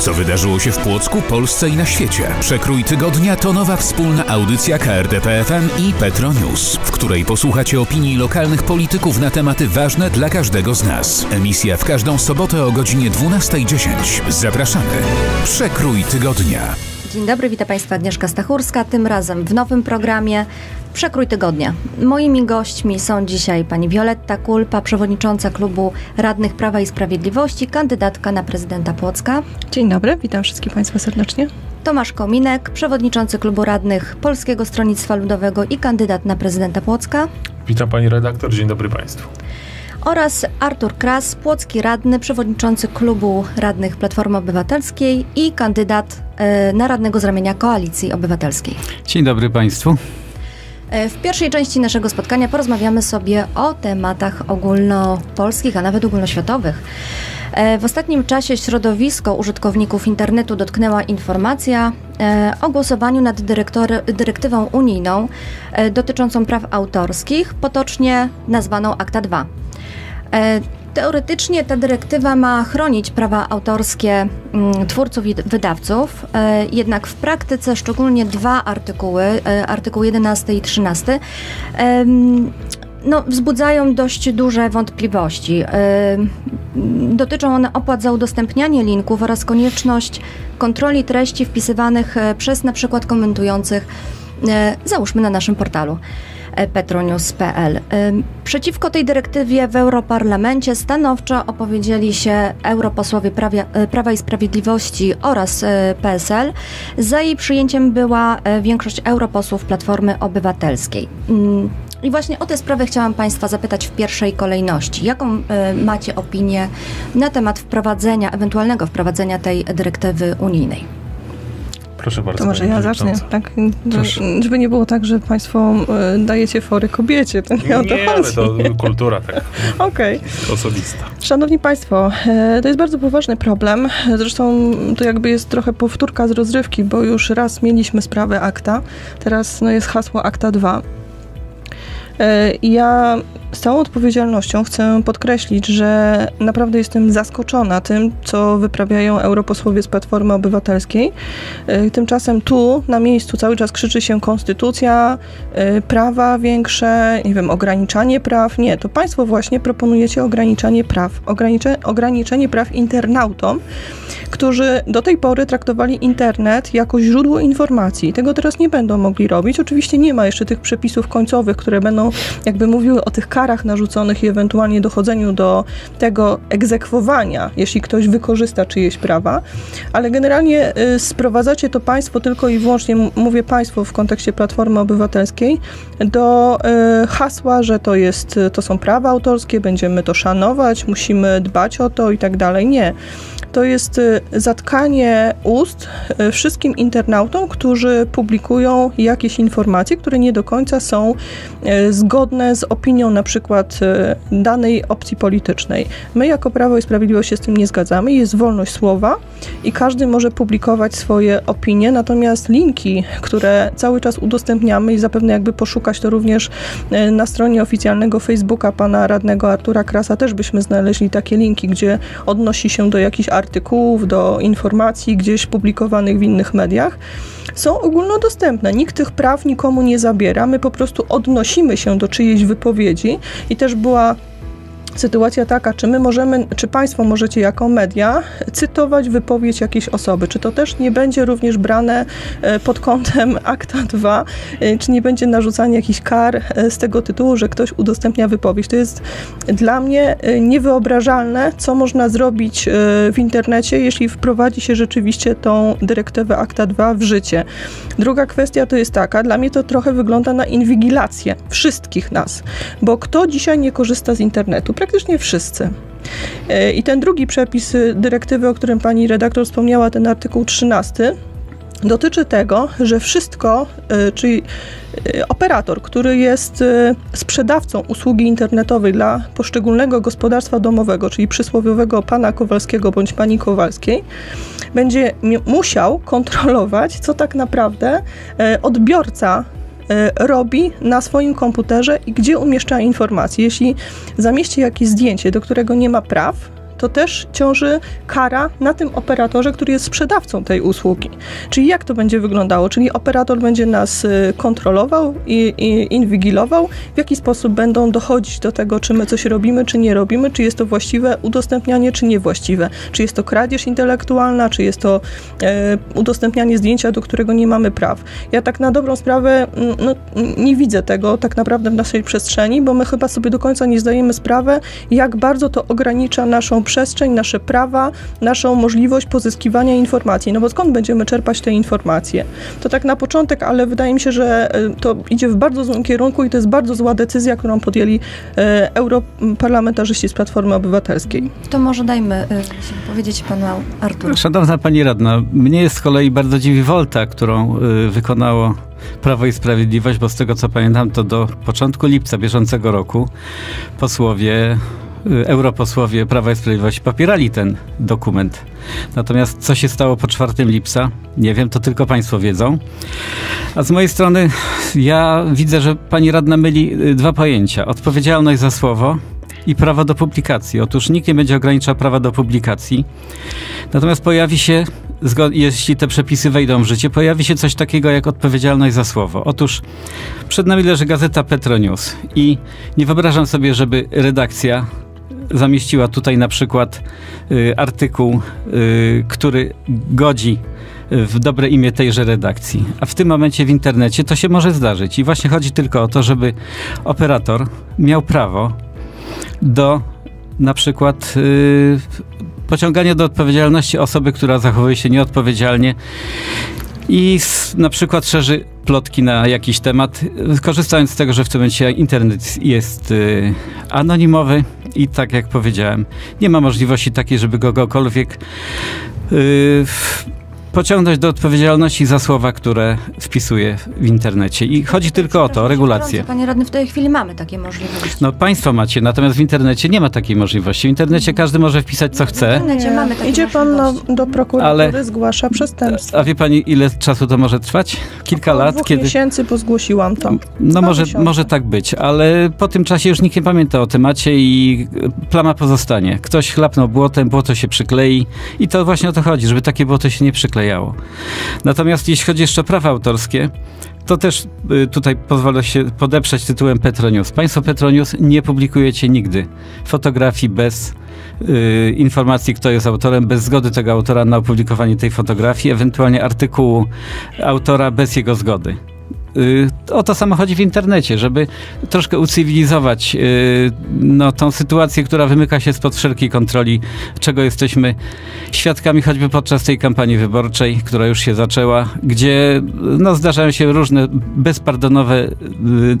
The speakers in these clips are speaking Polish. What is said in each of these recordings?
Co wydarzyło się w Płocku, Polsce i na świecie? Przekrój Tygodnia to nowa wspólna audycja KRDP-FM i Petro News, w której posłuchacie opinii lokalnych polityków na tematy ważne dla każdego z nas. Emisja w każdą sobotę o godzinie 12.10. Zapraszamy. Przekrój Tygodnia. Dzień dobry, witam Państwa Agnieszka Stachurska, tym razem w nowym programie Przekrój Tygodnia. Moimi gośćmi są dzisiaj pani Wioletta Kulpa, przewodnicząca klubu radnych Prawa i Sprawiedliwości, kandydatka na prezydenta Płocka. Dzień dobry, witam wszystkich Państwa serdecznie. Tomasz Kominek, przewodniczący klubu radnych Polskiego Stronnictwa Ludowego i kandydat na prezydenta Płocka. Witam pani redaktor, dzień dobry Państwu oraz Artur Kras, płocki radny, przewodniczący klubu radnych Platformy Obywatelskiej i kandydat e, na radnego z ramienia Koalicji Obywatelskiej. Dzień dobry Państwu. E, w pierwszej części naszego spotkania porozmawiamy sobie o tematach ogólnopolskich, a nawet ogólnoświatowych. E, w ostatnim czasie środowisko użytkowników internetu dotknęła informacja o głosowaniu nad dyrektywą unijną dotyczącą praw autorskich, potocznie nazwaną Akta 2. E, teoretycznie ta dyrektywa ma chronić prawa autorskie mm, twórców i wydawców, e, jednak w praktyce szczególnie dwa artykuły, e, artykuł 11 i 13, no, wzbudzają dość duże wątpliwości. Dotyczą one opłat za udostępnianie linków oraz konieczność kontroli treści wpisywanych przez na przykład komentujących, załóżmy na naszym portalu. Petronius.pl. Przeciwko tej dyrektywie w Europarlamencie stanowczo opowiedzieli się europosłowie Prawa, e, Prawa i Sprawiedliwości oraz e, PSL. Za jej przyjęciem była większość europosłów Platformy Obywatelskiej. I właśnie o tę sprawę chciałam Państwa zapytać w pierwszej kolejności. Jaką macie opinię na temat wprowadzenia, ewentualnego wprowadzenia tej dyrektywy unijnej? Proszę bardzo. To może ja zacznę, tak? Proszę. Żeby nie było tak, że Państwo e, dajecie fory kobiecie. To nie, nie o to chodzi. to kultura tak Okej. Okay. osobista. Szanowni Państwo, e, to jest bardzo poważny problem. Zresztą to jakby jest trochę powtórka z rozrywki, bo już raz mieliśmy sprawę akta, teraz no, jest hasło akta 2. E, ja z całą odpowiedzialnością chcę podkreślić, że naprawdę jestem zaskoczona tym, co wyprawiają europosłowie z Platformy Obywatelskiej. E, tymczasem tu na miejscu cały czas krzyczy się konstytucja, e, prawa większe, nie wiem, ograniczanie praw. Nie, to państwo właśnie proponujecie ograniczanie praw, ogranicze, ograniczenie praw internautom, którzy do tej pory traktowali internet jako źródło informacji. Tego teraz nie będą mogli robić. Oczywiście nie ma jeszcze tych przepisów końcowych, które będą jakby mówiły o tych karach narzuconych i ewentualnie dochodzeniu do tego egzekwowania, jeśli ktoś wykorzysta czyjeś prawa, ale generalnie y, sprowadzacie to państwo tylko i wyłącznie, mówię państwo w kontekście Platformy Obywatelskiej, do y, hasła, że to jest, to są prawa autorskie, będziemy to szanować, musimy dbać o to i tak dalej. Nie to jest y, zatkanie ust y, wszystkim internautom, którzy publikują jakieś informacje, które nie do końca są y, zgodne z opinią na przykład danej opcji politycznej. My jako Prawo i Sprawiedliwość się z tym nie zgadzamy, jest wolność słowa i każdy może publikować swoje opinie, natomiast linki, które cały czas udostępniamy i zapewne jakby poszukać to również na stronie oficjalnego Facebooka pana radnego Artura Krasa też byśmy znaleźli takie linki, gdzie odnosi się do jakichś artykułów, do informacji gdzieś publikowanych w innych mediach, są ogólnodostępne. Nikt tych praw nikomu nie zabiera. My po prostu odnosimy się do czyjejś wypowiedzi i też była sytuacja taka, czy my możemy, czy Państwo możecie jako media cytować wypowiedź jakiejś osoby? Czy to też nie będzie również brane e, pod kątem akta 2? E, czy nie będzie narzucanie jakichś kar e, z tego tytułu, że ktoś udostępnia wypowiedź? To jest dla mnie niewyobrażalne, co można zrobić w internecie, jeśli wprowadzi się rzeczywiście tą dyrektywę akta 2 w życie. Druga kwestia to jest taka, dla mnie to trochę wygląda na inwigilację wszystkich nas, bo kto dzisiaj nie korzysta z internetu? Praktycznie wszyscy. E, I ten drugi przepis dyrektywy, o którym pani redaktor wspomniała, ten artykuł 13, dotyczy tego, że wszystko, e, czyli e, operator, który jest sprzedawcą usługi internetowej dla poszczególnego gospodarstwa domowego, czyli przysłowiowego pana Kowalskiego bądź pani Kowalskiej, będzie musiał kontrolować, co tak naprawdę odbiorca robi na swoim komputerze i gdzie umieszcza informacje. Jeśli zamieści jakieś zdjęcie, do którego nie ma praw, to też ciąży kara na tym operatorze, który jest sprzedawcą tej usługi. Czyli jak to będzie wyglądało? Czyli operator będzie nas y, kontrolował i, i inwigilował, w jaki sposób będą dochodzić do tego, czy my coś robimy, czy nie robimy, czy jest to właściwe udostępnianie, czy niewłaściwe, czy jest to kradzież intelektualna, czy jest to e, udostępnianie zdjęcia, do którego nie mamy praw. Ja tak na dobrą sprawę mm, no, nie widzę tego tak naprawdę w naszej przestrzeni, bo my chyba sobie do końca nie zdajemy sprawy, jak bardzo to ogranicza naszą przestrzeń, nasze prawa, naszą możliwość pozyskiwania informacji. No bo skąd będziemy czerpać te informacje? To tak na początek, ale wydaje mi się, że e, to idzie w bardzo złym kierunku i to jest bardzo zła decyzja, którą podjęli e, europarlamentarzyści z Platformy Obywatelskiej. To może dajmy y, powiedzieć panu Arturowi. Szanowna pani radna, mnie jest z kolei bardzo dziwi wolta, którą y, wykonało Prawo i Sprawiedliwość, bo z tego co pamiętam, to do początku lipca bieżącego roku posłowie y, europosłowie Prawa i Sprawiedliwości popierali ten dokument. Natomiast co się stało po 4 lipca, nie wiem, to tylko Państwo wiedzą. A z mojej strony ja widzę, że pani radna myli y, dwa pojęcia. Odpowiedzialność za słowo i prawo do publikacji. Otóż nikt nie będzie ograniczał prawa do publikacji. Natomiast pojawi się, jeśli te przepisy wejdą w życie, pojawi się coś takiego jak odpowiedzialność za słowo. Otóż przed nami leży gazeta Petronews i nie wyobrażam sobie, żeby redakcja zamieściła tutaj na przykład y, artykuł, y, który godzi w dobre imię tejże redakcji. A w tym momencie w internecie to się może zdarzyć. I właśnie chodzi tylko o to, żeby operator miał prawo do na przykład yy, pociągania do odpowiedzialności osoby, która zachowuje się nieodpowiedzialnie i na przykład szerzy plotki na jakiś temat, korzystając z tego, że w tym momencie internet jest y, anonimowy i tak jak powiedziałem, nie ma możliwości takiej, żeby kogokolwiek y, pociągnąć do odpowiedzialności za słowa, które wpisuje w internecie. I chodzi tylko o to, regulację. Panie radny, w tej chwili mamy takie możliwości. No państwo macie, natomiast w internecie nie ma takiej możliwości. W internecie każdy może wpisać co chce. W internecie mamy takie Idzie pan na, do prokuratury, Ale- zgłasza przestępstwo. A wie pani, ile czasu to może trwać? Kilka Około lat, dwóch kiedy... miesięcy, bo zgłosiłam to. No może, miesiące. może tak być, ale po tym czasie już nikt nie pamięta o temacie i plama pozostanie. Ktoś chlapnął błotem, błoto się przyklei i to właśnie o to chodzi, żeby takie błoto się nie przyklejało. Natomiast jeśli chodzi jeszcze o prawa autorskie, to też y, tutaj pozwolę się podeprzeć tytułem Petronius. Państwo Petronius nie publikujecie nigdy fotografii bez y, informacji, kto jest autorem, bez zgody tego autora na opublikowanie tej fotografii, ewentualnie artykułu autora bez jego zgody. Y, O to samo chodzi w internecie, żeby troszkę ucywilizować y, no, tą sytuację, która wymyka się spod wszelkiej kontroli, czego jesteśmy świadkami choćby podczas tej kampanii wyborczej, która już się zaczęła, gdzie no, zdarzają się różne bezpardonowe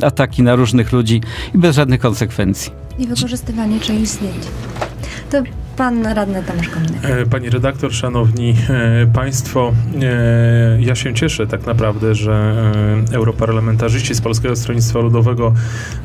y, ataki na różnych ludzi i bez żadnych konsekwencji. I wykorzystywanie czyichś zdjęć. To pan radny Tomasz Kominek. E, Pani redaktor, szanowni e, państwo, e, ja się cieszę tak naprawdę, że europarlamentarzyści z Polskiego Stronnictwa Ludowego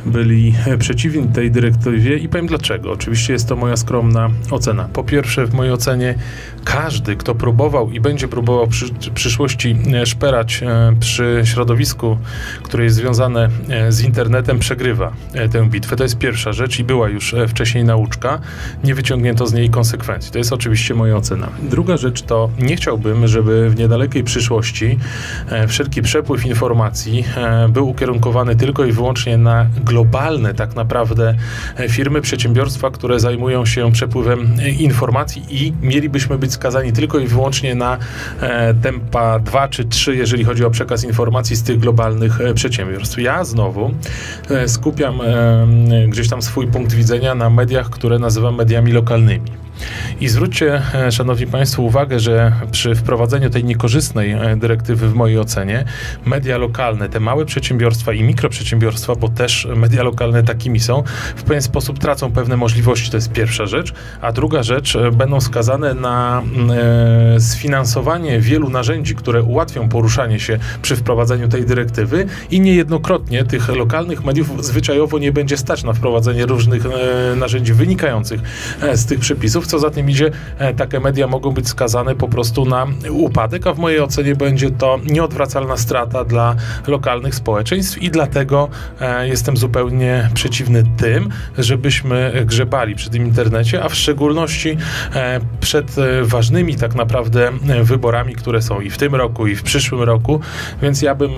byli przeciwni tej dyrektywie i powiem dlaczego. Oczywiście jest to moja skromna ocena. Po pierwsze, w mojej ocenie każdy, kto próbował i będzie próbował przy, przyszłości szperać przy środowisku, które jest związane z internetem, przegrywa tę bitwę. To jest pierwsza rzecz i była już wcześniej nauczka. Nie wyciągnięto z niej konsekwencji. To jest oczywiście moja ocena. Druga rzecz to nie chciałbym, żeby w niedalekiej przyszłości e, wszelki przepływ informacji e, był ukierunkowany tylko i wyłącznie na globalne tak naprawdę e, firmy, przedsiębiorstwa, które zajmują się przepływem informacji i mielibyśmy być skazani tylko i wyłącznie na tempa 2 czy 3, jeżeli chodzi o przekaz informacji z tych globalnych przedsiębiorstw. Ja znowu skupiam gdzieś tam swój punkt widzenia na mediach, które nazywam mediami lokalnymi. I zwróćcie, e, Szanowni Państwo, uwagę, że przy wprowadzeniu tej niekorzystnej e, dyrektywy, w mojej ocenie, media lokalne, te małe przedsiębiorstwa i mikroprzedsiębiorstwa, bo też media lokalne takimi są, w pewien sposób tracą pewne możliwości. To jest pierwsza rzecz. A druga rzecz, e, będą skazane na e, sfinansowanie wielu narzędzi, które ułatwią poruszanie się przy wprowadzeniu tej dyrektywy i niejednokrotnie tych lokalnych mediów zwyczajowo nie będzie stać na wprowadzenie różnych e, narzędzi wynikających z tych przepisów, mediów, co za tym idzie, e, takie media mogą być skazane po prostu na upadek, a w mojej ocenie będzie to nieodwracalna strata dla lokalnych społeczeństw i dlatego e, jestem zupełnie przeciwny tym, żebyśmy grzebali przy tym internecie, a w szczególności e, przed ważnymi tak naprawdę wyborami, które są i w tym roku, i w przyszłym roku, więc ja bym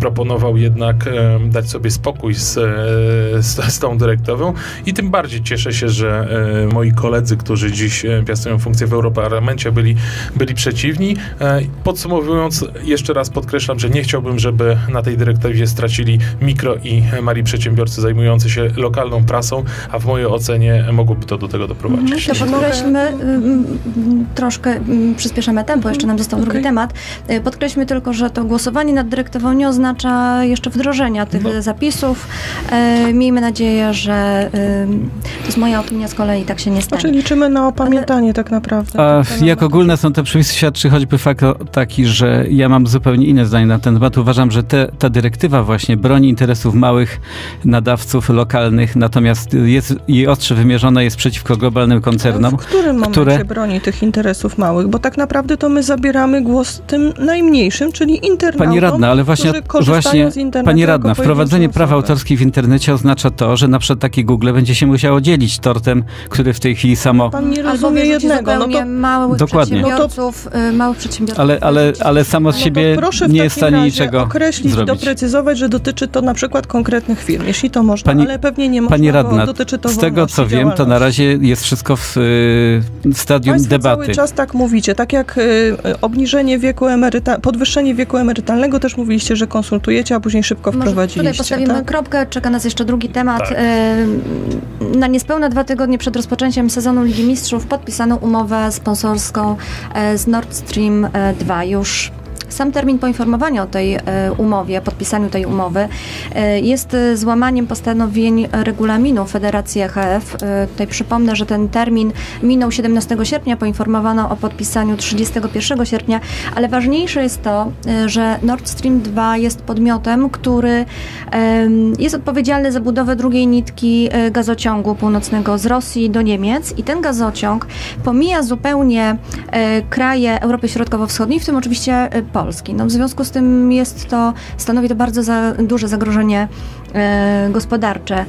proponował jednak dać sobie spokój z, z, z tą dyrektywą i tym bardziej cieszę się, że moi koledzy, którzy dziś e, piastują funkcję w Europarlamencie, byli, byli przeciwni. E, Podsumowując, jeszcze raz podkreślam, że nie chciałbym, żeby na tej dyrektywie stracili mikro i mali przedsiębiorcy zajmujący się lokalną prasą, a w mojej ocenie mogłoby to do tego doprowadzić. To podkreślmy, y, y, troszkę y, przyspieszamy tempo, jeszcze nam został drugi Okej. temat. Y, Podkreślmy tylko, że to głosowanie nad dyrektywą nie oznacza jeszcze wdrożenia tych No. zapisów. Miejmy nadzieję, że to jest moja opinia z kolei, tak się nie stanie. Znaczy liczymy na opamiętanie tak naprawdę. A jak ogólne są te przepisy, świadczy choćby fakt taki, że ja mam zupełnie inne zdanie na ten temat. Uważam, że te, ta dyrektywa właśnie broni interesów małych nadawców lokalnych, natomiast jest, jej ostrze wymierzone jest przeciwko globalnym koncernom. W którym momencie które- broni tych interesów małych? Bo tak naprawdę to my zabieramy głos tym najmniejszym, czyli internautom, Pani radna, ale właśnie, którzy korzystają właśnie z internetu pani radna, wprowadzenie praw autorskich w internecie oznacza to, że na przykład takie Google będzie się musiało dzielić tortem, który w tej chwili samo Pan nie rozumie jednego. No to małych Dokładnie. przedsiębiorców, y, małych przedsiębiorców. ale, ale, ale samo z No to siebie proszę w nie jest w stanie niczego określić, zrobić. doprecyzować, że dotyczy to na przykład konkretnych firm, jeśli to można, Pani- ale pewnie nie można, Pani bo radna, dotyczy to z tego co wiem, to na razie jest wszystko w y, stadium Państwo debaty. cały czas tak mówicie, tak jak y, obniżenie wieku emeryta, podwyższenie wieku emerytalnego też mówiliście, że konsultujecie, a później szybko Może wprowadziliście. tutaj postawimy tak? kropkę, czeka nas jeszcze drugi temat. Tak. E, Na niespełna dwa tygodnie przed rozpoczęciem sezonu Ligi Mistrzów podpisano umowę sponsorską e, z Nord Stream e, 2 już. Sam termin poinformowania o tej e, umowie, podpisaniu tej umowy e, jest e, złamaniem postanowień regulaminu Federacji EHF. Tutaj przypomnę, że ten termin minął 17 sierpnia, poinformowano o podpisaniu 31 sierpnia, ale ważniejsze jest to, że Nord Stream 2 jest podmiotem, który jest odpowiedzialny za budowę drugiej nitki gazociągu północnego z Rosji do Niemiec i ten gazociąg pomija zupełnie kraje Europy Środkowo-Wschodniej, w tym oczywiście Polski. No, w związku z tym jest to, stanowi to bardzo za, duże zagrożenie e, gospodarcze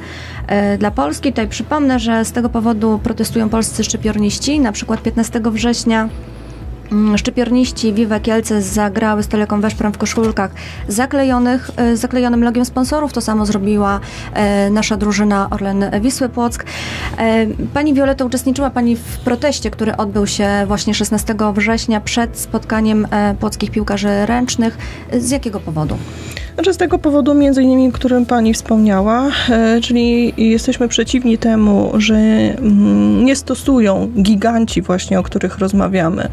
e, dla Polski. Tutaj przypomnę, że z tego powodu protestują polscy szczypiorniści. Na przykład 15 września Szczypiorniści Vive Kielce zagrały z Telekom Weszprem w koszulkach zaklejonych, e, zaklejonym logiem sponsorów. To samo zrobiła e, nasza drużyna Orlen Wisły Płock. E, Pani Violeto, uczestniczyła Pani w proteście, który odbył się właśnie 16 września przed spotkaniem płockich piłkarzy ręcznych. Z jakiego powodu? Znaczy z tego powodu między innymi, którym Pani wspomniała, e, czyli jesteśmy przeciwni temu, że mm, nie stosują giganci właśnie, o których rozmawiamy.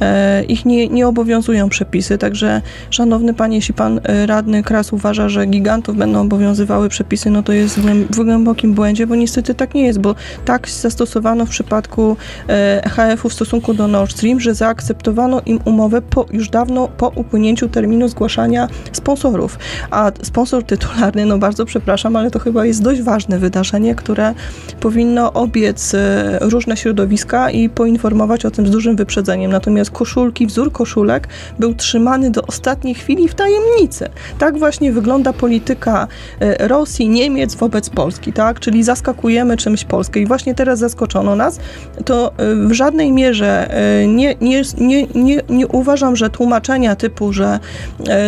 E, Ich nie, nie obowiązują przepisy, także szanowny Panie, jeśli Pan e, Radny Kras uważa, że gigantów będą obowiązywały przepisy, no to jest w głęb- w głębokim błędzie, bo niestety tak nie jest, bo tak zastosowano w przypadku EHF-u w stosunku do Nord Stream, że zaakceptowano im umowę po, już dawno po upłynięciu terminu zgłaszania sponsorów. A sponsor tytularny, no bardzo przepraszam, ale to chyba jest dość ważne wydarzenie, które powinno obiec e, różne środowiska i poinformować o tym z dużym wyprzedzeniem. Natomiast koszulki, wzór koszulek był trzymany do ostatniej chwili w tajemnicy. Tak właśnie wygląda polityka e, Rosji, Niemiec wobec Polski, tak? Czyli zaskakujemy czymś Polskę i właśnie teraz zaskoczono nas. To e, w żadnej mierze nie, nie, nie, nie, nie uważam, że tłumaczenia typu, że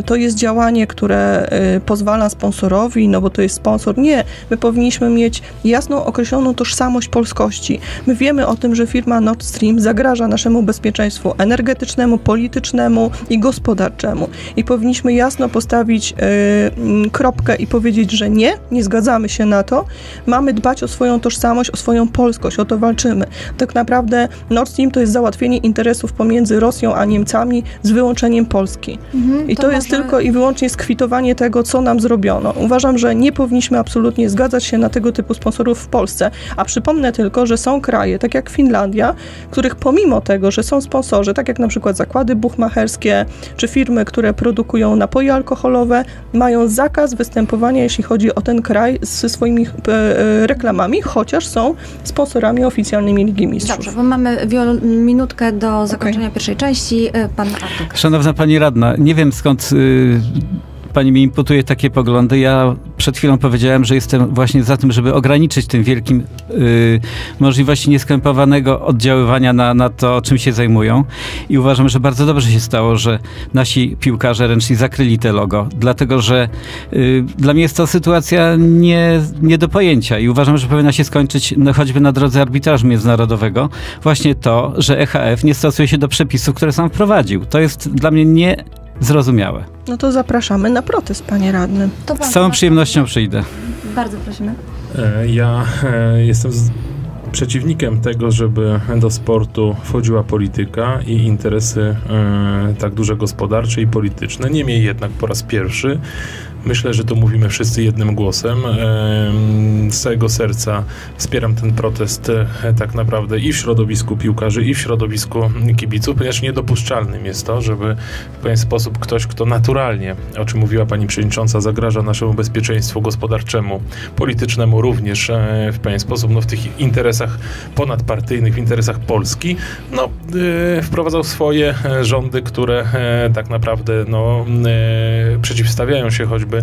to jest działanie, które e, pozwala sponsorowi, no bo to jest sponsor. Nie, my powinniśmy mieć jasną, określoną tożsamość polskości. My wiemy o tym, że firma Nord Stream zagraża naszemu bezpieczeństwu energetycznemu, politycznemu i gospodarczemu. I powinniśmy jasno postawić mm, kropkę i powiedzieć, że nie, nie zgadzamy się na to. Mamy dbać o swoją tożsamość, o swoją polskość, o to walczymy. Tak naprawdę Nord Stream to jest załatwienie interesów pomiędzy Rosją a Niemcami z wyłączeniem Polski. Mhm, I to, jest może- tylko i wyłącznie skwitowanie pokazywanie tego, co nam zrobiono. Uważam, że nie powinniśmy absolutnie zgadzać się na tego typu sponsorów w Polsce. A przypomnę tylko, że są kraje, tak jak Finlandia, których pomimo tego, że są sponsorzy, tak jak na przykład zakłady buchmacherskie, czy firmy, które produkują napoje alkoholowe, mają zakaz występowania, jeśli chodzi o ten kraj, ze swoimi e, e, reklamami, chociaż są sponsorami oficjalnymi Ligi Mistrzów. Dobrze, bo mamy minutkę do zakończenia okay. pierwszej części. E, pan Artur. Szanowna Pani Radna, nie wiem skąd y, pani mi imputuje takie poglądy. Ja przed chwilą powiedziałem, że jestem właśnie za tym, żeby ograniczyć tym wielkim y, możliwości nieskrępowanego oddziaływania na, na to, czym się zajmują. I uważam, że bardzo dobrze się stało, że nasi piłkarze ręczni zakryli te logo, dlatego że y, dla mnie jest to sytuacja nie, nie do pojęcia i uważam, że powinna się skończyć no, choćby na drodze arbitrażu międzynarodowego właśnie to, że EHF nie stosuje się do przepisów, które sam wprowadził. To jest dla mnie nie zrozumiałe. No to zapraszamy na protest, panie radny. Z całą przyjemnością przyjdę. Bardzo prosimy. E, ja e, jestem przeciwnikiem tego, żeby do sportu wchodziła polityka i interesy e, tak duże gospodarcze i polityczne. Niemniej jednak po raz pierwszy Myślę, że tu mówimy wszyscy jednym głosem. Z całego serca wspieram ten protest e, tak naprawdę i w środowisku piłkarzy, i w środowisku kibiców, ponieważ niedopuszczalnym jest to, żeby w pewien sposób ktoś, kto naturalnie, o czym mówiła pani przewodnicząca, zagraża naszemu bezpieczeństwu gospodarczemu, politycznemu również e, w pewien sposób, no w tych interesach ponadpartyjnych, w interesach Polski, no e, wprowadzał swoje rządy, które tak naprawdę no, przeciwstawiają się choćby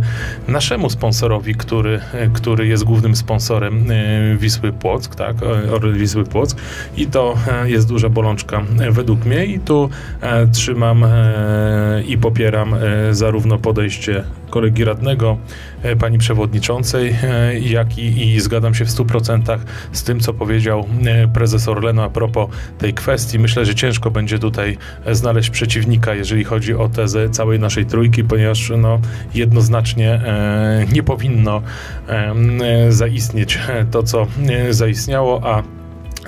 naszemu sponsorowi, który, który jest głównym sponsorem e, Wisły Płock, tak, Orly Wisły Płock i to e, jest duża bolączka e, według mnie i tu trzymam i popieram zarówno podejście kolegi radnego, pani przewodniczącej, jak i, i zgadzam się w 100% z tym, co powiedział prezes Orlenu a propos tej kwestii. Myślę, że ciężko będzie tutaj znaleźć przeciwnika, jeżeli chodzi o tezę całej naszej trójki, ponieważ no, jednoznacznie e, nie powinno e, zaistnieć to, co e, zaistniało, a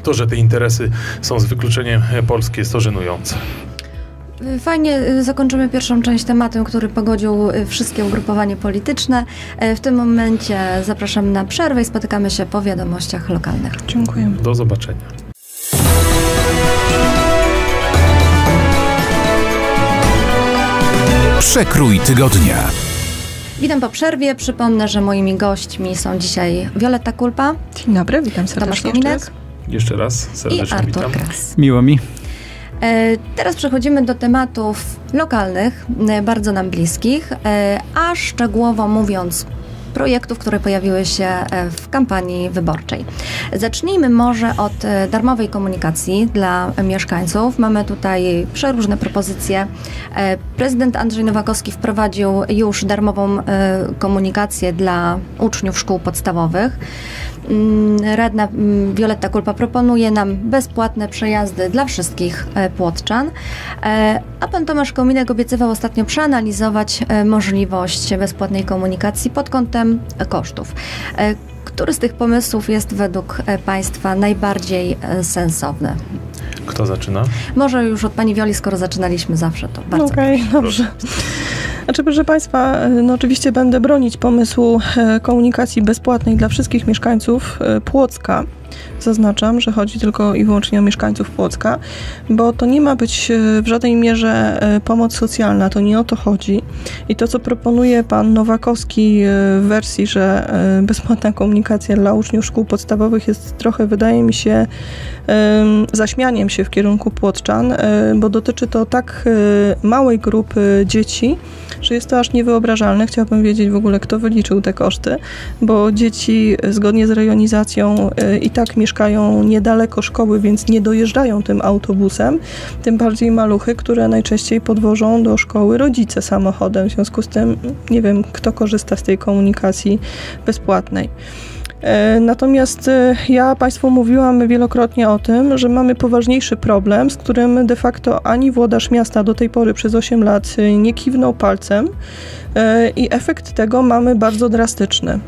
to, że te interesy są z wykluczeniem Polski jest to żenujące. Fajnie zakończymy pierwszą część tematem, który pogodził wszystkie ugrupowania polityczne. W tym momencie zapraszam na przerwę i spotykamy się po wiadomościach lokalnych. Dziękuję. Do zobaczenia. Przekrój tygodnia. Witam po przerwie. Przypomnę, że moimi gośćmi są dzisiaj Wioletta Kulpa. Dzień dobry, witam serdecznie. Tomasz Kominek. Jeszcze raz serdecznie i Artur witam. Kras. Miło mi. E, teraz przechodzimy do tematów lokalnych, e, bardzo nam bliskich, e, a szczegółowo mówiąc projektów, które pojawiły się w kampanii wyborczej. Zacznijmy może od darmowej komunikacji dla mieszkańców. Mamy tutaj przeróżne propozycje. Prezydent Andrzej Nowakowski wprowadził już darmową komunikację dla uczniów szkół podstawowych. Mm, radna mm, Wioletta Kulpa proponuje nam bezpłatne przejazdy dla wszystkich e, płotczan, e, a pan Tomasz Kominek obiecywał ostatnio przeanalizować e, możliwość bezpłatnej komunikacji pod kątem kosztów. Który z tych pomysłów jest według Państwa najbardziej sensowny? Kto zaczyna? Może już od Pani Wioli, skoro zaczynaliśmy zawsze, to bardzo Okej, okay, dobrze. Znaczy, proszę Państwa, no oczywiście będę bronić pomysłu e, komunikacji bezpłatnej dla wszystkich mieszkańców e, Płocka. Zaznaczam, że chodzi tylko i wyłącznie o mieszkańców Płocka, bo to nie ma być e, w żadnej mierze pomoc socjalna, to nie o to chodzi. I to, co proponuje pan Nowakowski w wersji, że bezpłatna komunikacja dla uczniów szkół podstawowych jest trochę, wydaje mi się, zaśmianiem się w kierunku Płotczan, bo dotyczy to tak małej grupy dzieci, że jest to aż niewyobrażalne. Chciałabym wiedzieć w ogóle, kto wyliczył te koszty, bo dzieci zgodnie z rejonizacją i tak mieszkają niedaleko szkoły, więc nie dojeżdżają tym autobusem, tym bardziej maluchy, które najczęściej podwożą do szkoły rodzice samochodem. W związku z tym nie wiem, kto korzysta z tej komunikacji bezpłatnej. E, natomiast e, ja Państwu mówiłam wielokrotnie o tym, że mamy poważniejszy problem, z którym de facto ani włodarz miasta do tej pory przez 8 lat e, nie kiwnął palcem. I efekt tego mamy bardzo drastyczny,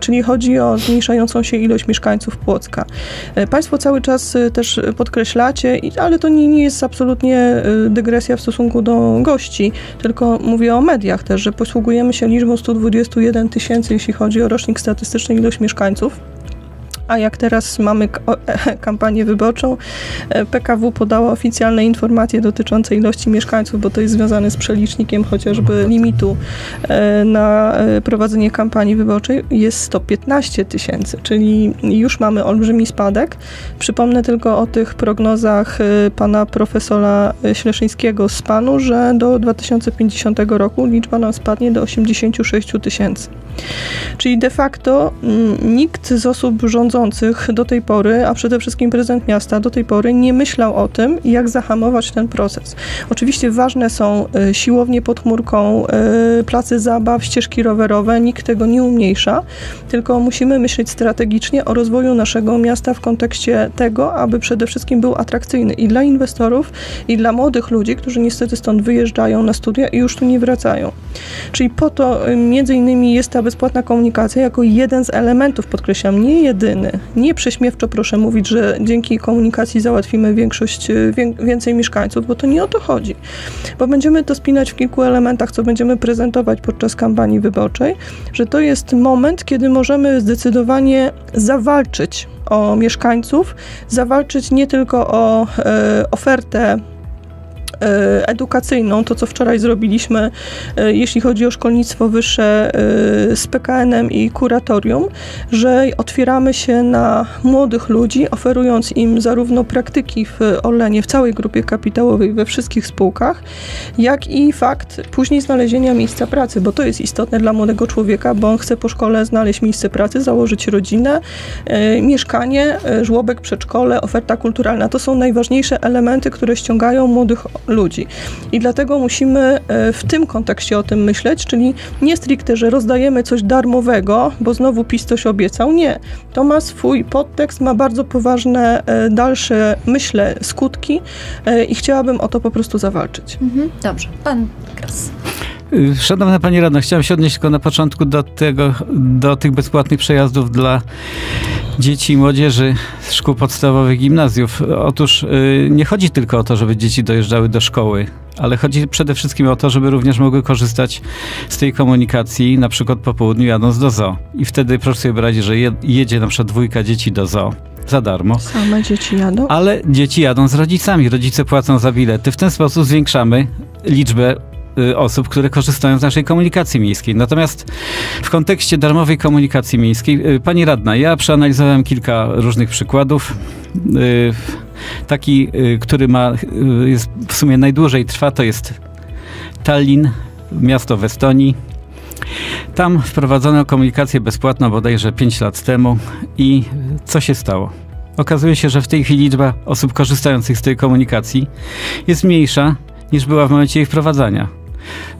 czyli chodzi o zmniejszającą się ilość mieszkańców Płocka. Państwo cały czas też podkreślacie, ale to nie, nie jest absolutnie dygresja w stosunku do gości, tylko mówię o mediach też, że posługujemy się liczbą 121 tysięcy, jeśli chodzi o rocznik statystyczny ilość mieszkańców a jak teraz mamy kampanię wyborczą, e, PKW podała oficjalne informacje dotyczące ilości mieszkańców, bo to jest związane z przelicznikiem chociażby limitu e, na e, prowadzenie kampanii wyborczej, jest 115 tysięcy, czyli już mamy olbrzymi spadek. Przypomnę tylko o tych prognozach pana profesora Śleszyńskiego z PANU, że do 2050 roku liczba nam spadnie do 86 tysięcy. Czyli de facto mm, nikt z osób rządzących do tej pory, a przede wszystkim prezydent miasta do tej pory nie myślał o tym, jak zahamować ten proces. Oczywiście ważne są y, siłownie pod chmurką, y, placy zabaw, ścieżki rowerowe, nikt tego nie umniejsza, tylko musimy myśleć strategicznie o rozwoju naszego miasta w kontekście tego, aby przede wszystkim był atrakcyjny i dla inwestorów, i dla młodych ludzi, którzy niestety stąd wyjeżdżają na studia i już tu nie wracają. Czyli po to y, między innymi jest ta bezpłatna komunikacja jako jeden z elementów, podkreślam, nie jedyny. Nie prześmiewczo proszę mówić, że dzięki komunikacji załatwimy większość, y, więcej mieszkańców, bo to nie o to chodzi. Bo będziemy to spinać w kilku elementach, co będziemy prezentować podczas kampanii wyborczej, że to jest moment, kiedy możemy zdecydowanie zawalczyć o mieszkańców, zawalczyć nie tylko o e, ofertę E, edukacyjną, to co wczoraj zrobiliśmy, e, jeśli chodzi o szkolnictwo wyższe e, z PKN-em i kuratorium, że otwieramy się na młodych ludzi, oferując im zarówno praktyki w Orlenie, w całej grupie kapitałowej, we wszystkich spółkach, jak i fakt później znalezienia miejsca pracy, bo to jest istotne dla młodego człowieka, bo on chce po szkole znaleźć miejsce pracy, założyć rodzinę, mieszkanie, żłobek, przedszkole, oferta kulturalna. To są najważniejsze elementy, które ściągają młodych ludzi. I dlatego musimy e, w tym kontekście o tym myśleć, czyli nie stricte, że rozdajemy coś darmowego, bo znowu PiS coś obiecał. Nie. To ma swój podtekst, ma bardzo poważne e, dalsze, myślę, skutki e, i chciałabym o to po prostu zawalczyć. Mhm. Dobrze. Pan Kras. Szanowna Pani Radna, chciałem się odnieść tylko na początku do, tego, do tych bezpłatnych przejazdów dla dzieci i młodzieży z szkół podstawowych, gimnazjów. Otóż y, nie chodzi tylko o to, żeby dzieci dojeżdżały do szkoły, ale chodzi przede wszystkim o to, żeby również mogły korzystać z tej komunikacji, na przykład po południu jadąc do zoo. I wtedy proszę sobie wyobrazić, że jedzie na przykład dwójka dzieci do zoo za darmo. Same dzieci jadą? Ale dzieci jadą z rodzicami, rodzice płacą za bilety. W ten sposób zwiększamy liczbę Y, osób, które korzystają z naszej komunikacji miejskiej. Natomiast w kontekście darmowej komunikacji miejskiej, y, pani radna, ja przeanalizowałem kilka różnych przykładów. Y, taki, który ma, jest w sumie najdłużej trwa, to jest Tallinn, miasto w Estonii. Tam wprowadzono komunikację bezpłatną bodajże 5 lat temu i co się stało? Okazuje się, że w tej chwili liczba osób korzystających z tej komunikacji jest mniejsza niż była w momencie jej wprowadzania.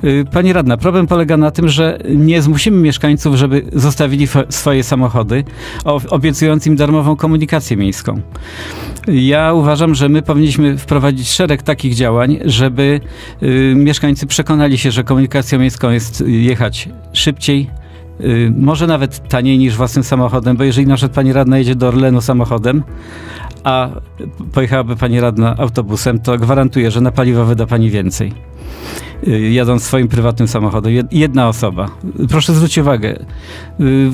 Y, pani radna, problem polega na tym, że nie zmusimy mieszkańców, żeby zostawili swoje samochody, obiecując im darmową komunikację miejską. Ja uważam, że my powinniśmy wprowadzić szereg takich działań, żeby y, mieszkańcy przekonali się, że komunikacją miejską jest jechać szybciej, y, może nawet taniej niż własnym samochodem, bo jeżeli na przykład pani radna jedzie do Orlenu samochodem, a pojechałaby pani radna autobusem, to gwarantuję, że na paliwo wyda pani więcej. Y, jadąc swoim prywatnym samochodem. Jedna osoba. Proszę zwrócić uwagę, y,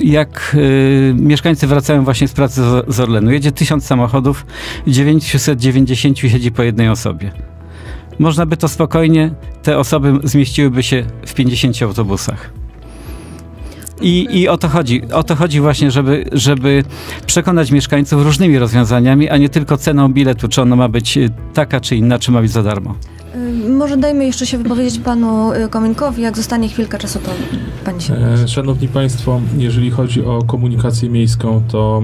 jak y, mieszkańcy wracają właśnie z pracy z Orlenu. Jedzie tysiąc samochodów, 990 siedzi po jednej osobie. Można by to spokojnie, te osoby zmieściłyby się w 50 autobusach. I, I o to chodzi. O to chodzi właśnie, żeby, żeby przekonać mieszkańców różnymi rozwiązaniami, a nie tylko ceną biletu, czy ona ma być taka, czy inna, czy ma być za darmo. Y, może dajmy jeszcze się wypowiedzieć panu y, Kominkowi. Jak zostanie chwilkę czasu, to pani się e, Szanowni Państwo, jeżeli chodzi o komunikację miejską, to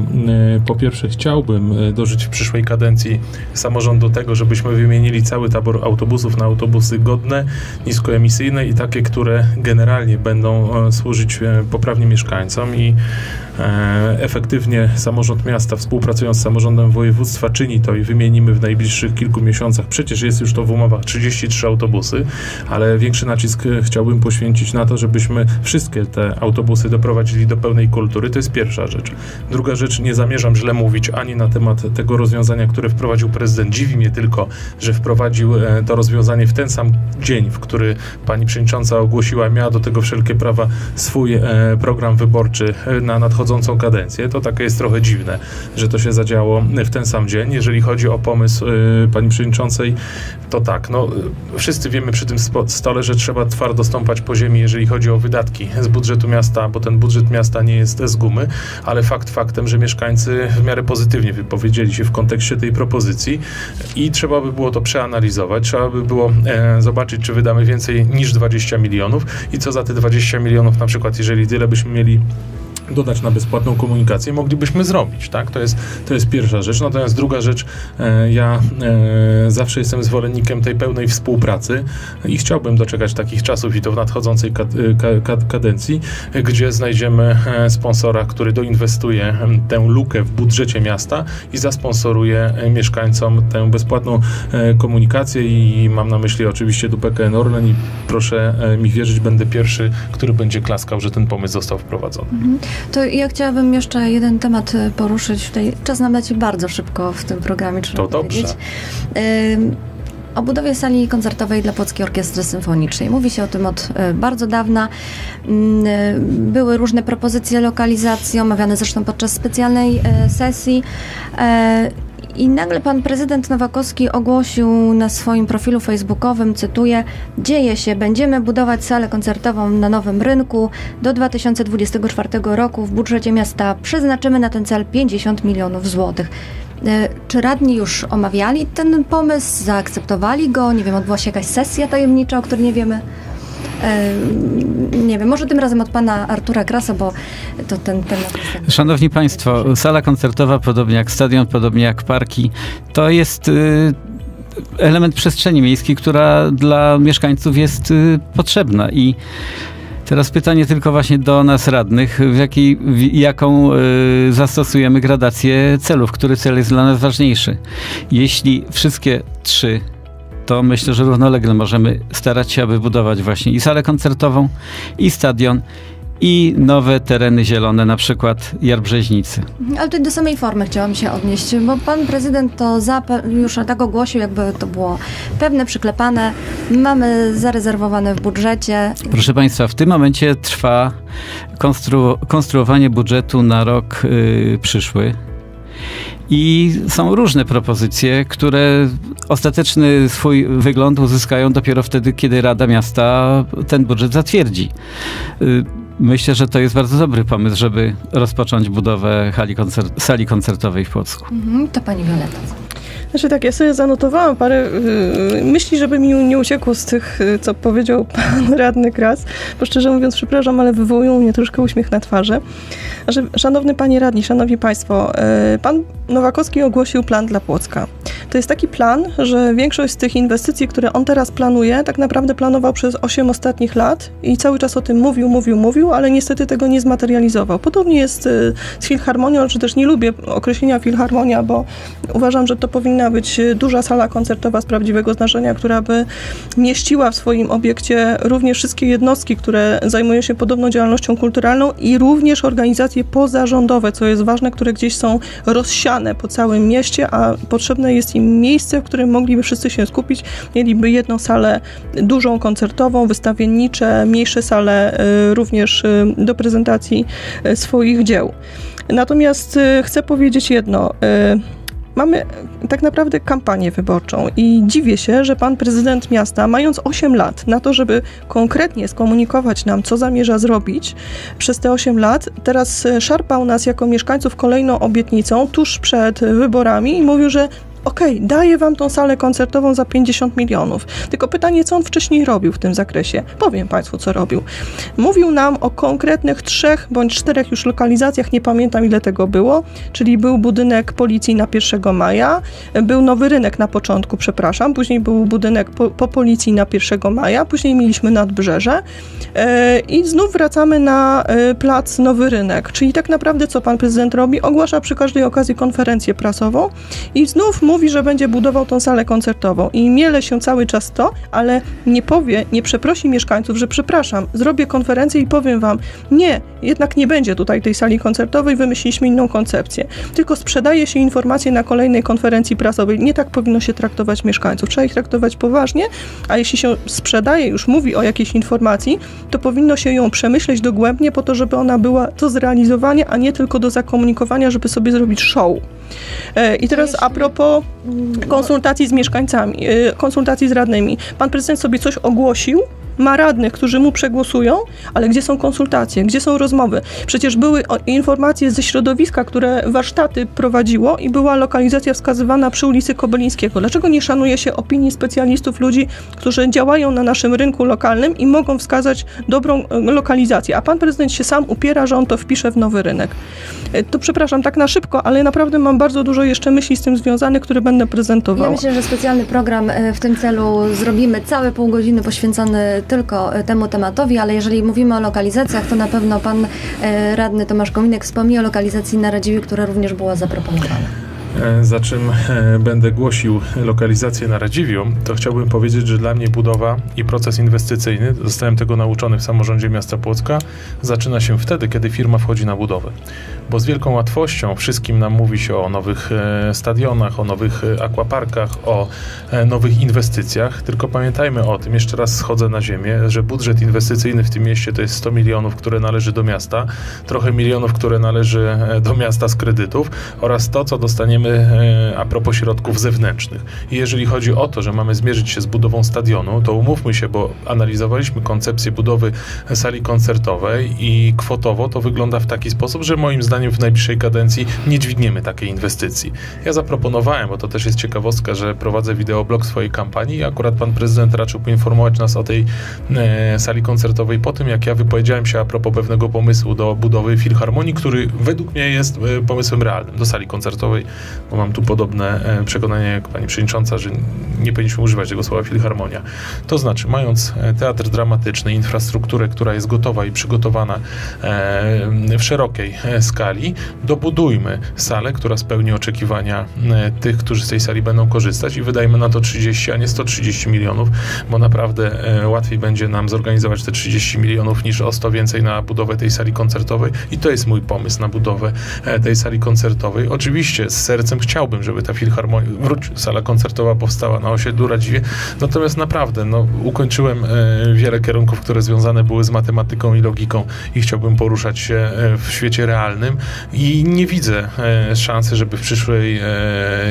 e, po pierwsze chciałbym e, dożyć w przyszłej kadencji samorządu tego, żebyśmy wymienili cały tabor autobusów na autobusy godne, niskoemisyjne i takie, które generalnie będą służyć poprawnie mieszkańcom i e, efektywnie samorząd miasta współpracując z samorządem województwa czyni to i wymienimy w najbliższych kilku miesiącach. Przecież jest już to w umowach 33 autobusy, ale większy nacisk e, chciałbym poświęcić na to, żebyśmy wszystkie te autobusy doprowadzili do pełnej kultury. To jest pierwsza rzecz. Druga rzecz, nie zamierzam źle mówić ani na temat tego rozwiązania, które wprowadził prezydent. Dziwi mnie tylko, że wprowadził e, to rozwiązanie w ten sam dzień, w który pani przewodnicząca ogłosiła, miała do tego wszelkie prawa swój e, program wyborczy e, na nadchodzącą kadencję. To takie jest trochę dziwne, że to się zadziało w ten sam dzień. Jeżeli chodzi o pomysł pani przewodniczącej, to tak, no wszyscy wiemy przy tym stole, że trzeba twardo stąpać po ziemi, jeżeli chodzi o wydatki z budżetu miasta, bo ten budżet miasta nie jest z gumy, ale fakt faktem, że mieszkańcy w miarę pozytywnie wypowiedzieli się w kontekście tej propozycji i trzeba by było to przeanalizować, trzeba by było e, zobaczyć, czy wydamy więcej niż 20 milionów i co za te 20 milionów, na przykład, jeżeli tyle byśmy mieli dodać na bezpłatną komunikację, moglibyśmy zrobić, tak? To jest, to jest pierwsza rzecz. Natomiast druga rzecz, e, ja e, zawsze jestem zwolennikiem tej pełnej współpracy i chciałbym doczekać takich czasów i to w nadchodzącej kad, e, kad, kadencji, gdzie znajdziemy e, sponsora, który doinwestuje tę lukę w budżecie miasta i zasponsoruje e, mieszkańcom tę bezpłatną komunikację i mam na myśli oczywiście PKN Orlen i proszę mi wierzyć, będę pierwszy, który będzie klaskał, że ten pomysł został wprowadzony. Mhm. To ja chciałabym jeszcze jeden temat e, poruszyć. Tutaj czas nam leci bardzo szybko w tym programie, trzeba to powiedzieć. Dobrze. O budowie sali koncertowej dla Płockiej Orkiestry Symfonicznej. Mówi się o tym od e, bardzo dawna. Mm, e, były różne propozycje lokalizacji, omawiane zresztą podczas specjalnej sesji. I nagle pan prezydent Nowakowski ogłosił na swoim profilu facebookowym, cytuję, dzieje się, będziemy budować salę koncertową na Nowym Rynku. Do 2024 roku w budżecie miasta przeznaczymy na ten cel 50 milionów złotych. E, czy radni już omawiali ten pomysł, zaakceptowali go? Nie wiem, odbyła się jakaś sesja tajemnicza, o której nie wiemy? Nie wiem, może tym razem od pana Artura Krasa, bo to ten temat. Szanowni Państwo, sala koncertowa, podobnie jak stadion, podobnie jak parki, to jest y, element przestrzeni miejskiej, która dla mieszkańców jest y, potrzebna i Teraz pytanie tylko właśnie do nas radnych, w jaki, w jaką y, zastosujemy gradację celów, który cel jest dla nas ważniejszy. Jeśli wszystkie trzy to myślę, że równolegle możemy starać się, aby budować właśnie i salę koncertową, i stadion, i nowe tereny zielone, na przykład Jarbrzeźnicy. Ale tutaj do samej formy chciałam się odnieść, bo pan prezydent to już tak ogłosił, jakby to było pewne, przyklepane. Mamy zarezerwowane w budżecie. Proszę państwa, w tym momencie trwa konstru konstruowanie budżetu na rok yy, przyszły. I są różne propozycje, które ostateczny swój wygląd uzyskają dopiero wtedy, kiedy Rada Miasta ten budżet zatwierdzi. Y, myślę, że to jest bardzo dobry pomysł, żeby rozpocząć budowę koncert sali koncertowej w Płocku. Mhm, to pani Violeta. Znaczy tak, ja sobie zanotowałam parę yy, myśli, żeby mi nie uciekło z tych, yy, co powiedział pan radny Kras, bo szczerze mówiąc, przepraszam, ale wywołują mnie troszkę uśmiech na twarzy. Znaczy, szanowny panie radni, szanowni państwo, yy, pan Nowakowski ogłosił plan dla Płocka. To jest taki plan, że większość z tych inwestycji, które on teraz planuje, tak naprawdę planował przez 8 ostatnich lat i cały czas o tym mówił, mówił, mówił, ale niestety tego nie zmaterializował. Podobnie jest y, z Filharmonią, czy też nie lubię określenia Filharmonia, bo uważam, że to powinna być duża sala koncertowa z prawdziwego znaczenia, która by mieściła w swoim obiekcie również wszystkie jednostki, które zajmują się podobną działalnością kulturalną i również organizacje pozarządowe, co jest ważne, które gdzieś są rozsiane po całym mieście, a potrzebne jest im miejsce, w którym mogliby wszyscy się skupić. Mieliby jedną salę dużą koncertową, wystawiennicze, mniejsze sale y, również y, do prezentacji y, swoich dzieł. Natomiast chcę powiedzieć jedno mamy tak naprawdę kampanię wyborczą i dziwię się, że pan prezydent miasta, mając 8 lat na to, żeby konkretnie skomunikować nam, co zamierza zrobić przez te 8 lat, teraz szarpał nas jako mieszkańców kolejną obietnicą tuż przed wyborami i mówił, że okej, okay, daję wam tą salę koncertową za 50 milionów. Tylko pytanie, co on wcześniej robił w tym zakresie? Powiem Państwu, co robił. Mówił nam o konkretnych trzech bądź czterech już lokalizacjach, nie pamiętam ile tego było, czyli był budynek policji na 1 maja, był nowy rynek na początku, przepraszam, później był budynek po, po policji na 1 maja, później mieliśmy nadbrzeże yy, i znów wracamy na yy, plac Nowy Rynek, czyli tak naprawdę co pan prezydent robi? Ogłasza przy każdej okazji konferencję prasową i znów mówi, że będzie budował tą salę koncertową i miele się cały czas to, ale nie powie, nie przeprosi mieszkańców, że przepraszam, zrobię konferencję i powiem wam, nie, jednak nie będzie tutaj tej sali koncertowej, wymyśliliśmy inną koncepcję. Tylko sprzedaje się informacje na kolejnej konferencji prasowej. Nie tak powinno się traktować mieszkańców. Trzeba ich traktować poważnie, a jeśli się sprzedaje, już mówi o jakiejś informacji, to powinno się ją przemyśleć dogłębnie po to, żeby ona była to zrealizowanie, a nie tylko do zakomunikowania, żeby sobie zrobić show. E, I teraz a propos konsultacji z mieszkańcami, e, konsultacji z radnymi. Pan prezydent sobie coś ogłosił, ma radnych, którzy mu przegłosują, ale gdzie są konsultacje, gdzie są rozmowy? Przecież były informacje ze środowiska, które warsztaty prowadziło i była lokalizacja wskazywana przy ulicy Kobelińskiego. Dlaczego nie szanuje się opinii specjalistów, ludzi, którzy działają na naszym rynku lokalnym i mogą wskazać dobrą e, lokalizację? A pan prezydent się sam upiera, że on to wpisze w nowy rynek. E, to przepraszam, tak na szybko, ale naprawdę mam bardzo dużo jeszcze myśli z tym związanych, które będę prezentował. Ja myślę, że specjalny program e, w tym celu zrobimy całe pół godziny poświęcony tylko e, temu tematowi, ale jeżeli mówimy o lokalizacjach, to na pewno pan e, radny Tomasz Kominek wspomni o lokalizacji na Radziwiu, która również była zaproponowana. E, za czym będę głosił lokalizację na Radziwiu, to chciałbym powiedzieć, że dla mnie budowa i proces inwestycyjny, zostałem tego nauczony w samorządzie miasta Płocka, zaczyna się wtedy, kiedy firma wchodzi na budowę bo z wielką łatwością wszystkim nam mówi się o nowych e, stadionach, o nowych e, aquaparkach, o e, nowych inwestycjach, tylko pamiętajmy o tym, jeszcze raz schodzę na ziemię, że budżet inwestycyjny w tym mieście to jest 100 milionów, które należy do miasta, trochę milionów, które należy do miasta z kredytów oraz to, co dostaniemy a propos środków zewnętrznych. I jeżeli chodzi o to, że mamy zmierzyć się z budową stadionu, to umówmy się, bo analizowaliśmy koncepcję budowy sali koncertowej i kwotowo to wygląda w taki sposób, że moim zdaniem zdaniem w najbliższej kadencji nie dźwigniemy takiej inwestycji. Ja zaproponowałem, bo to też jest ciekawostka, że prowadzę wideoblog swojej kampanii i akurat pan prezydent raczył poinformować nas o tej e, sali koncertowej po tym, jak ja wypowiedziałem się a propos pewnego pomysłu do budowy filharmonii, który według mnie jest e, pomysłem realnym do sali koncertowej, bo mam tu podobne e, przekonanie jak pani przewodnicząca, że nie powinniśmy używać tego słowa filharmonia. To znaczy, mając e, teatr dramatyczny, infrastrukturę, która jest gotowa i przygotowana e, w szerokiej e, skali, sali, dobudujmy salę, która spełni oczekiwania e, tych, którzy z tej sali będą korzystać. I wydajmy na to 30, a nie 130 milionów, bo naprawdę e, łatwiej będzie nam zorganizować te 30 milionów niż o 100 więcej na budowę tej sali koncertowej. I to jest mój pomysł na budowę e, tej sali koncertowej. Oczywiście z sercem chciałbym, żeby ta filharmonia, wróć, sala koncertowa powstała na osiedlu Radziwie, natomiast naprawdę, no, ukończyłem wiele kierunków, które związane były z matematyką i logiką i chciałbym poruszać się w świecie realnym i nie widzę e, szansy, żeby w przyszłej e,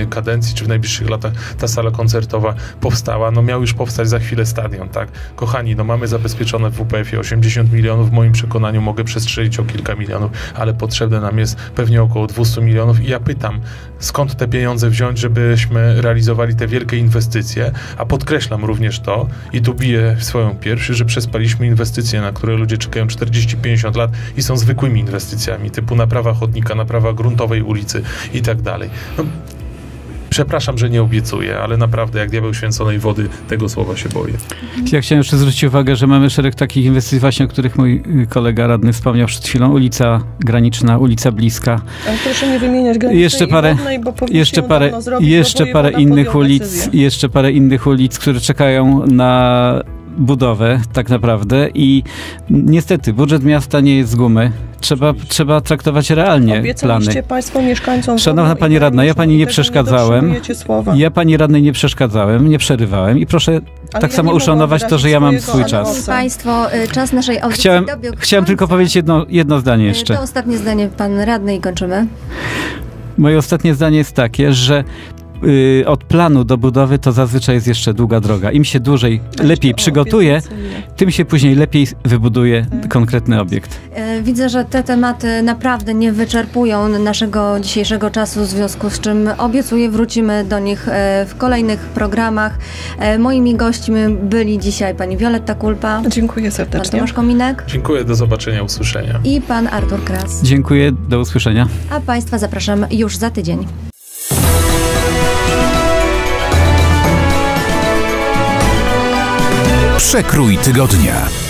kadencji czy w najbliższych latach ta sala koncertowa powstała. No miał już powstać za chwilę stadion, tak? Kochani, no mamy zabezpieczone w WPF-ie 80 milionów, w moim przekonaniu mogę przestrzelić o kilka milionów, ale potrzebne nam jest pewnie około 200 milionów i ja pytam, skąd te pieniądze wziąć, żebyśmy realizowali te wielkie inwestycje, a podkreślam również to i tu biję swoją pierwszy, że przespaliśmy inwestycje, na które ludzie czekają 40-50 lat i są zwykłymi inwestycjami, typu naprawa chodnika, naprawa gruntowej ulicy i tak dalej. No, Przepraszam, że nie obiecuję, ale naprawdę jak diabeł święconej wody, tego słowa się boję. Ja chciałem jeszcze zwrócić uwagę, że mamy szereg takich inwestycji właśnie, o których mój y, kolega radny wspomniał przed chwilą. Ulica Graniczna, ulica Bliska. Ale proszę nie wymieniać granicznej jeszcze parę, wodnej, bo jeszcze parę, zrobić, jeszcze parę innych ulic, jeszcze parę innych ulic, które czekają na budowę tak naprawdę i niestety budżet miasta nie jest z gumy. Trzeba, trzeba traktować realnie Obiecaliście plany. Państwo mieszkańcom Szanowna Pani Radna, ja Pani nie przeszkadzałem. Nie ja Pani Radnej nie przeszkadzałem, nie przerywałem i proszę Ale tak ja samo uszanować to, że ja mam swój czas. Państwo, y, czas naszej audycji Chciałem, chciałem tylko powiedzieć jedno, jedno zdanie y, jeszcze. To ostatnie zdanie Pan Radny i kończymy. Moje ostatnie zdanie jest takie, że y, od planu do budowy to zazwyczaj jest jeszcze długa droga. Im się dłużej, lepiej przygotuje, tym się później lepiej wybuduje konkretny obiekt. E, Widzę, że te tematy naprawdę nie wyczerpują naszego dzisiejszego czasu, w związku z czym obiecuję, wrócimy do nich e, w kolejnych programach. E, Moimi gośćmi byli dzisiaj pani Wioletta Kulpa, Dziękuję pan serdecznie. Tomasz Kominek Dziękuję, do zobaczenia, usłyszenia. i pan Artur Kras. Dziękuję, do usłyszenia. A państwa zapraszam już za tydzień. Przekrój tygodnia.